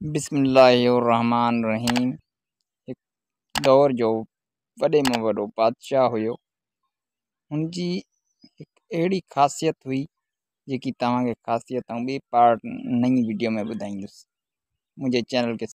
बिस्मिल्लाहिर्रहमानिर्रहीम। हिकु दौर जो वॾे में वॾो बादशाह हुयो। हुनजी हिकु अहिड़ी ख़ासियत हुई, जेकी तव्हांखे ख़ासियत ऐं ॿी पार्ट नई वीडियो में ॿुधाईंदुसि। मुंहिंजे चैनल खे